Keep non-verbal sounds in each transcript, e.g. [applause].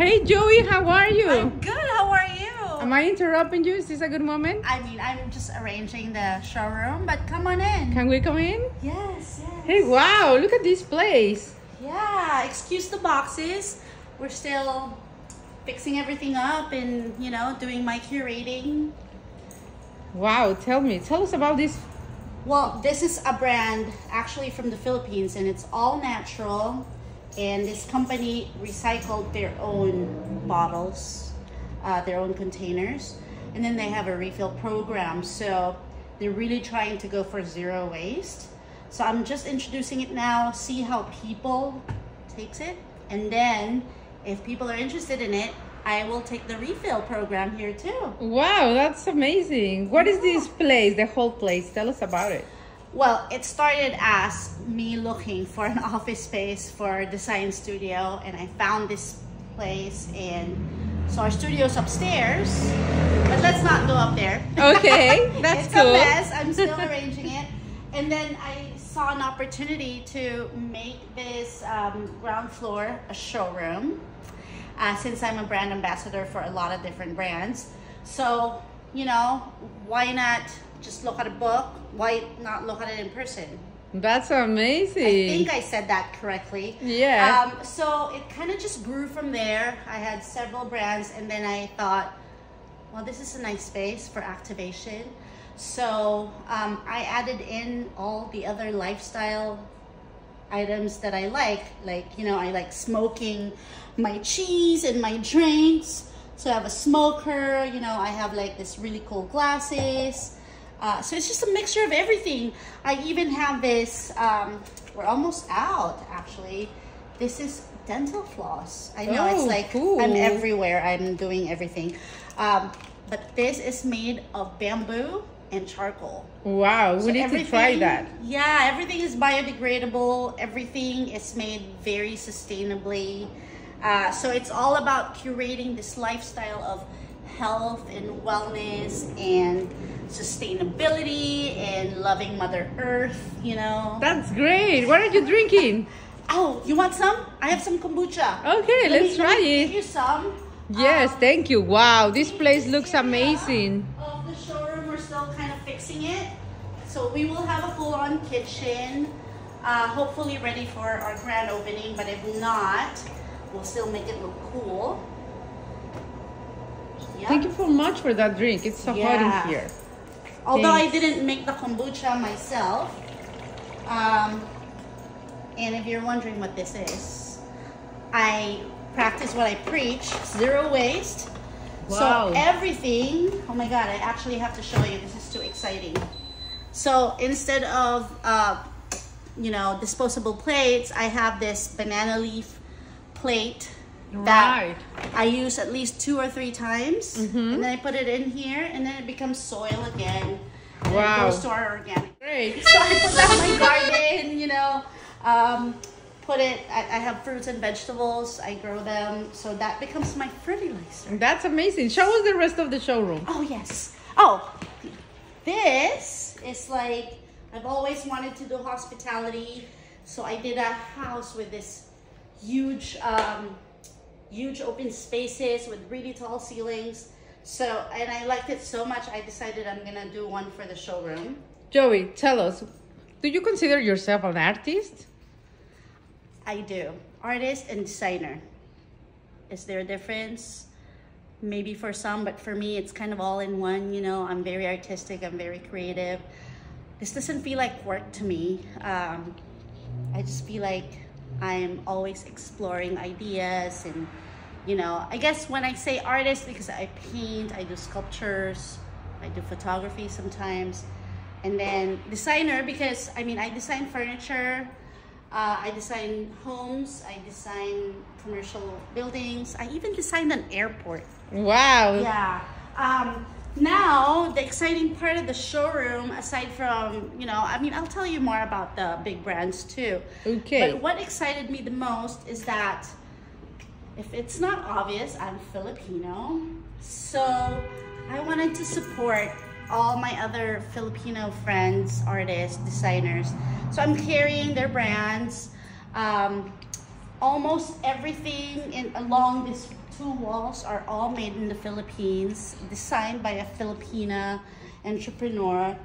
Hey Jhoiey, how are you? I'm good. How are you? Am I interrupting you? Is this a good moment? I mean, I'm just arranging the showroom, but come on in. Can we come in? Yes, yes. Hey, wow, look at this place. Yeah, excuse the boxes. We're still fixing everything up and, you know, doing my curating. Wow, tell me, tell us about this. Well, this is a brand actually from the Philippines and it's all natural. And this company recycled their own bottles, uh, their own containers. And then they have a refill program. So they're really trying to go for zero waste. So I'm just introducing it now, see how people takes it. And then if people are interested in it, I will take the refill program here too. Wow, that's amazing. What is this place, the whole place? Tell us about it. Well, it started as me looking for an [laughs] office space for design studio and I found this place and so our studio's upstairs, but let's not go up there. [laughs] Okay, that's it's cool. a mess. I'm [laughs] still arranging it. And then I saw an opportunity to make this um, ground floor a showroom uh, since I'm a brand ambassador for a lot of different brands. So, you know, why not just look at a book? Why not look at it in person? That's amazing. I think I said that correctly. Yeah. Um, so it kind of just grew from there. I had several brands, and then I thought, well, this is a nice space for activation. So um, I added in all the other lifestyle items that I like. Like, you know, I like smoking my cheese and my drinks. So I have a smoker, you know, I have like this really cool glasses. Uh, so it's just a mixture of everything. I even have this, um, we're almost out actually. This is dental floss. I know it's Oh, like cool. I'm everywhere. I'm doing everything. Um, but this is made of bamboo and charcoal. Wow, we So need to try that. Yeah, everything is biodegradable. Everything is made very sustainably. Uh, so it's all about curating this lifestyle of health and wellness and sustainability and loving Mother Earth, you know. That's great. What are you drinking? [laughs] Oh, you want some? I have some kombucha. Okay, Let let's me- try me give it. you some. Yes, Um, thank you. Wow, this place looks amazing. Of the showroom, we're still kind of fixing it. So we will have a full-on kitchen, uh, hopefully ready for our grand opening. But if not, we'll still make it look cool. Yeah. Thank you so much for that drink. It's so Yeah. hot in here. Although I didn't make the kombucha myself. Um, and if you're wondering what this is, I practice what I preach, zero waste. Wow. So everything, oh my God, I actually have to show you, this is too exciting. So instead of, uh, you know, disposable plates, I have this banana leaf plate that Right. I use at least two or three times, Mhm. and then I put it in here, and then it becomes soil again. And Wow. It goes to our organic. Great. [laughs] So I put that in my garden, you know. Um, put it. I, I have fruits and vegetables. I grow them, so that becomes my fertilizer. That's amazing. Show us the rest of the showroom. Oh yes. Oh, this is like I've always wanted to do hospitality, so I did a house with this huge, um, huge open spaces with really tall ceilings. So, and I liked it so much, I decided I'm gonna do one for the showroom. Jhoiey, tell us, do you consider yourself an artist? I do. Artist and designer. Is there a difference? Maybe for some, but for me, it's kind of all in one. You know, I'm very artistic, I'm very creative. This doesn't feel like work to me. Um, I just feel like I'm always exploring ideas and, you know, I guess when I say artist, because I paint, I do sculptures, I do photography sometimes. And then designer, because I mean, I design furniture, uh, I design homes, I design commercial buildings, I even designed an airport. Wow. Yeah. Um, now, the exciting part of the showroom, aside from, you know, I mean, I'll tell you more about the big brands too. Okay. But what excited me the most is that if it's not obvious, I'm Filipino. So I wanted to support all my other Filipino friends, artists, designers. So I'm carrying their brands. Um, almost everything in along these two walls are all made in the Philippines, designed by a Filipina entrepreneur.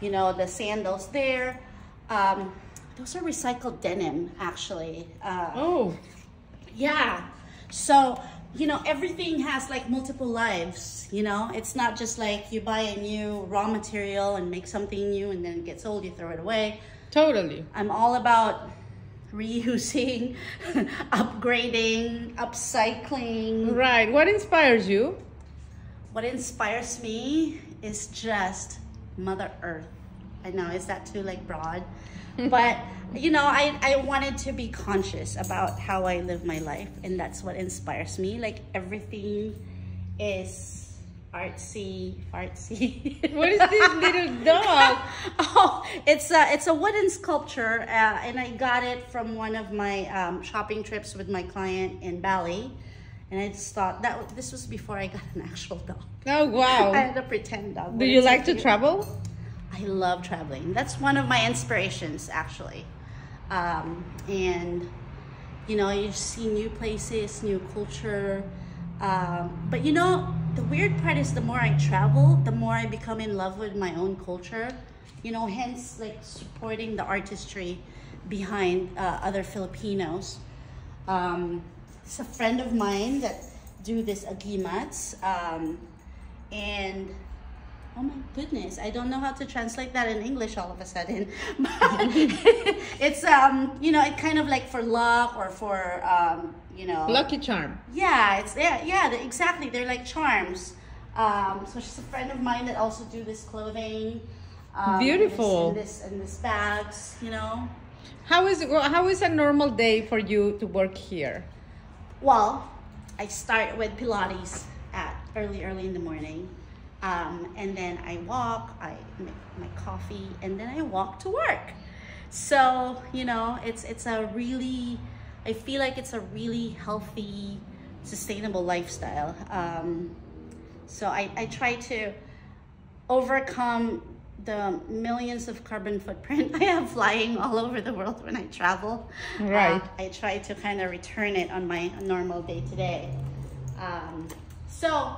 You know, the sandals there. Um, those are recycled denim, actually. Uh, Oh, yeah. So, you know, everything has like multiple lives, you know? It's not just like you buy a new raw material and make something new and then it gets old, you throw it away. totally. I'm all about reusing, [laughs] upgrading, upcycling. Right. What inspires you? What inspires me is just Mother Earth. I know, is that too like broad? but you know, I, I wanted to be conscious about how I live my life and that's what inspires me. Like everything is artsy, artsy. [laughs] What is this little dog? [laughs] oh, it's a it's a wooden sculpture, uh, and I got it from one of my um, shopping trips with my client in Bali. And I just thought that this was before I got an actual dog. Oh, wow. [laughs] I had a pretend dog. Do you like to travel? I love traveling. That's one of my inspirations, actually. Um, and you know, you see new places, new culture. Um, but you know, the weird part is the more I travel, the more I become in love with my own culture. You know, hence like supporting the artistry behind uh, other Filipinos. Um, it's a friend of mine that do this agimats, um, and Oh my goodness, I don't know how to translate that in English all of a sudden. [laughs] But [laughs] it's um, you know, it kind of like for luck or for um, you know. Lucky Charm. Yeah, it's yeah, yeah, exactly. They're like charms. Um, so she's a friend of mine that also do this clothing. Um, Beautiful. And this and this, bags, you know. How is how is a normal day for you to work here? Well, I start with Pilates at early, early in the morning. Um, and then I walk, I make my coffee, and then I walk to work. So, you know, it's it's a really I feel like it's a really healthy, sustainable lifestyle. Um, so I, I try to overcome the millions of carbon footprint [laughs] I have flying all over the world when I travel. Right. Uh, I try to kind of return it on my normal day to day. Um, so,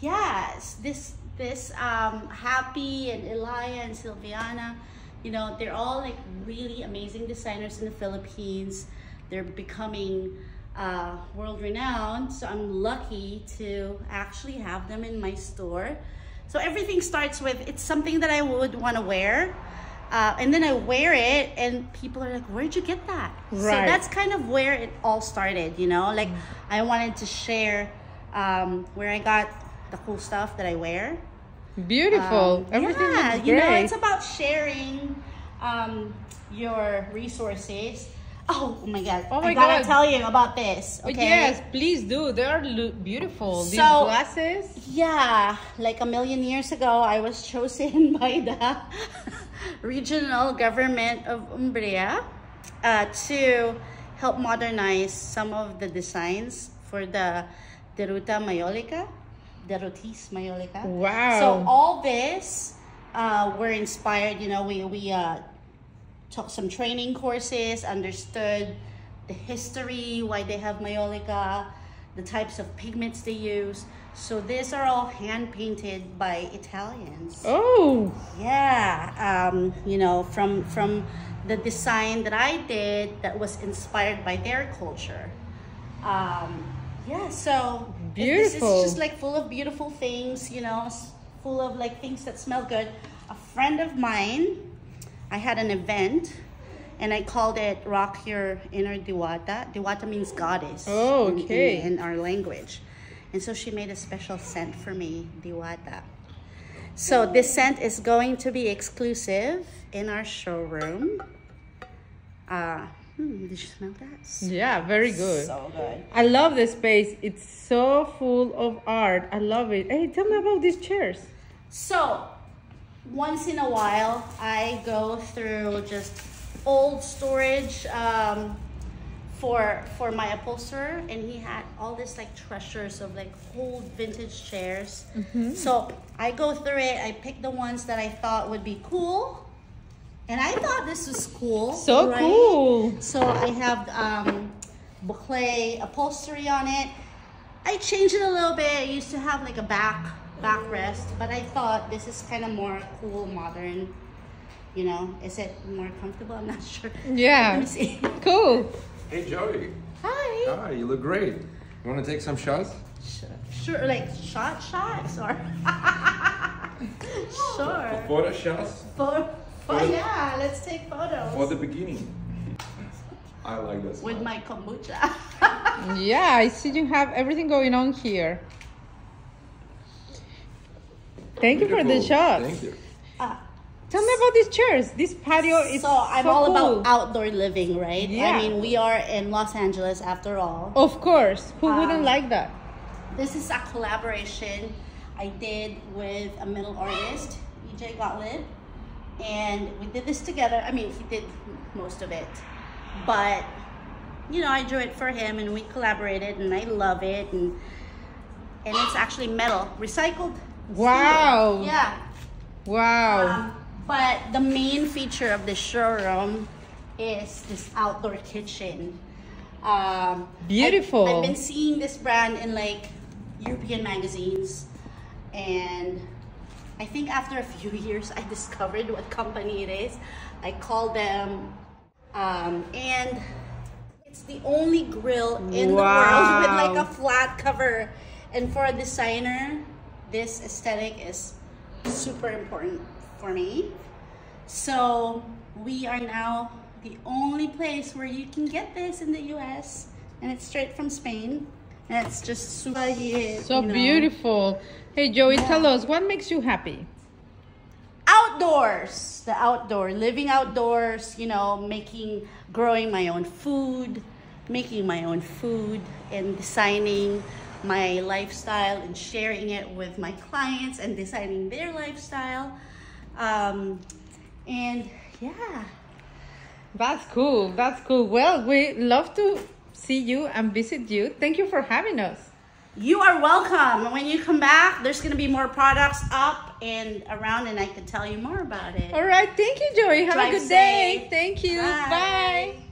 yes, this this um, Happy and Elia and Silviana, you know, they're all like really amazing designers in the Philippines. They're becoming uh, world renowned. So I'm lucky to actually have them in my store. So everything starts with it's something that I would want to wear. Uh, and then I wear it, and people are like, Where'd you get that? Right. So that's kind of where it all started, you know? Like, I wanted to share um, where I got the cool stuff that I wear. Beautiful. Um, Everything yeah, you know, it's about sharing um, your resources. Oh, my God. Oh my I gotta God. tell you about this. Oh, Okay. yes, please do. They are beautiful. These So- glasses. Yeah, like a million years ago, I was [laughs] chosen by the [laughs] regional government of Umbria uh, to help modernize some of the designs for the Deruta Mayolica, Derutis Mayolica. Wow. So all this uh, were inspired, you know, we, we uh, took some training courses, understood the history, why they have Mayolica, the types of pigments they use. So these are all hand painted by Italians. Oh, Yeah, um, you know, from from the design that I did that was inspired by their culture. Um, yeah, so it- this is just like full of beautiful things, you know, full of like things that smell good. A friend of mine, I had an event. And I called it Rock Your Inner Diwata. Diwata means goddess Oh, in- in- okay. in our language. And so she made a special scent for me, Diwata. So this scent is going to be exclusive in our showroom. Uh, hmm, did you smell that? yeah, very good. So good. I love the space. It's so full of art. I love it. Hey, tell me about these chairs. So once in a while, I go through just old storage um, for for my upholsterer, and he had all this like treasures of like old vintage chairs. So I go through it. I pick the ones that I thought would be cool, and I thought this was cool. So right? cool. So I have um, boucle upholstery on it. I changed it a little bit. I used to have like a back backrest, but I thought this is kind of more cool, modern. You know, is it more comfortable? I'm not [laughs] sure. Let Yeah. me see. Cool. Hey Jhoiey. Hi. Hi, you look great. You want to take some shots? Sure, sure, like shot shots or [laughs] sure. Photo shots For, for yeah, let's take photos for the beginning. I like this. with my kombucha. [laughs] Yeah, I see you have everything going on here. Thank you for the shots. Thank you. Uh, Tell me about these chairs. This patio is so I'm so all cool. about outdoor living, right? Yeah. I mean, we are in Los Angeles after all. Of course. Who wouldn't Um, like that? This is a collaboration I did with a middle artist, EJ Gottlieb, and we did this together. I mean, he did most of it, but you know, I drew it for him, and we collaborated, and I love it, and and it's actually metal, recycled. steel. Wow. Yeah. Wow. Um, but the main feature of the showroom is this outdoor kitchen. Um, Beautiful. I, have been seeing this brand in like European magazines, and I think after a few [laughs] years, I discovered what company it is. I called them, um, and it's the only grill in the world with like a flat cover. And for a designer, this aesthetic is super important for me. So we are now the only place where you can get this in the US, and it's straight from Spain. And it's just super so you know. beautiful. Hey Jhoiey, tell us what makes you happy? outdoors the outdoor living outdoors you know making growing my own food making my own food and designing my lifestyle and sharing it with my clients and designing their lifestyle um, and yeah That's cool. That's cool. Well, we love to see you and visit you. Thank you for having us. you are welcome when you come back there's going to be more products up and around and i can tell you more about it All right. Thank you, Jhoiey. Have a Drive good day. Thank you. Bye. Bye.